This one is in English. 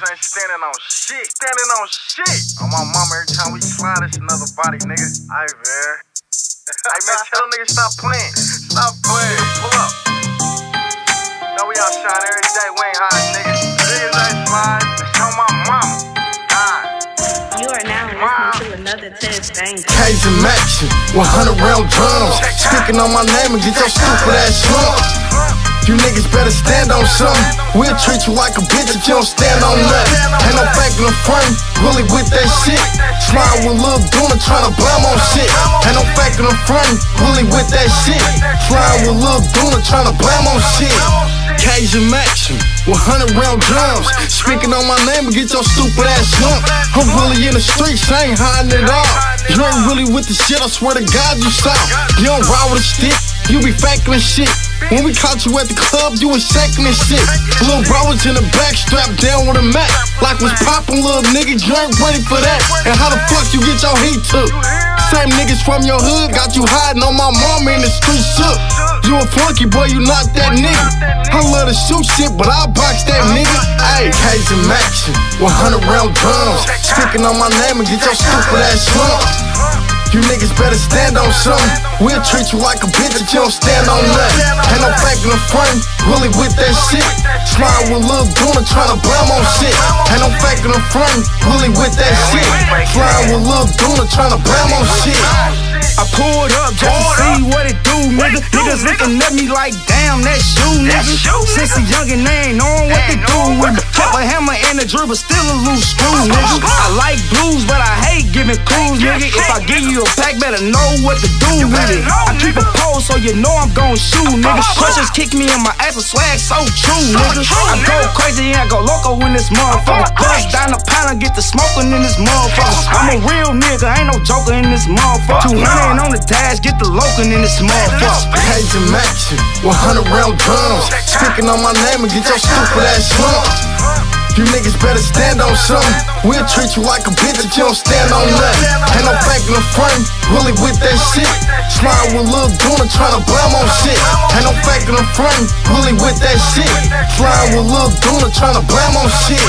niggas ain't standing on shit. Standing on shit. On my mama, every time we slide, it's another body, nigga. I ver. hey man, tell them niggas stop playing. Stop playing. Pull up. Know we out shine every day. We ain't hiding, niggas. Niggas ain't slide. It's on my mama. God. You are now listening to another Test Bang. Cajun Maction, 100 round drums. Speaking on my name and get your stupid ass slump. You niggas better stand on something. We'll treat you like a bitch if you don't stand on nothing. Ain't no back in the front, really with that shit. Slime with Lil Duna tryna blame on shit. Ain't no back in the front, really with that shit. Slime with Lil Duna tryna blame on shit. Cajun Maction, 100 round drums. Speaking on my name and get your stupid ass slumped. I'm really in the streets, I ain't hiding it all. You ain't really with the shit, I swear to God you saw. You don't ride with a stick, you be faking shit. When we caught you at the club, you was shaking and shit. Little bro was in the back, strapped down with a mat. Like was poppin', little nigga, you ain't ready for that. And how the fuck you get your heat took? Same niggas from your hood got you hiding on my mama in the street shook. You a flunky boy, you not that nigga. I love to shoot shit, but I'll box that nigga. Ayy, Cajun Maction, 100 round guns. Speaking on my name and get your stupid ass slump. You niggas better stand on something. We'll treat you like a bitch if you don't stand on nothing. Ain't no back in the front, really with that shit. Slime with Lil Duna tryna blame on shit. Ain't no back in the front, really with that shit. Slime with Lil Duna tryna blame on shit. I pulled up just to see what it do, nigga. Niggas looking at me like, damn, that shoe, nigga. Since a youngin', they ain't knowing what to do with me. Kept a hammer and a drill, but still a loose screw, nigga. I like blues, but I hate giving clues, nigga. If I give you a pack, better know what to do with it. I keep a pose so you know I'm gon' shoot, nigga. Crushers kick me in my ass, a swag so true, nigga. I go crazy and I go loco in this motherfucker. Bust down the pound and get the smoking in this motherfucker. I'm a real nigga, ain't no joker in this motherfucker. Ain't on the dash, get the locan in this motherfucker. Cajun Maction, 100 round drums. Speaking on my name and get your stupid ass slumped. You niggas better stand on something. We'll treat you like a bitch if you don't stand on nothing. Ain't no back in the front, really with that shit. Slime with Lil Duna tryna blame on shit. Ain't no back in the front, really with that shit. Slime with Lil Duna tryna blame on shit.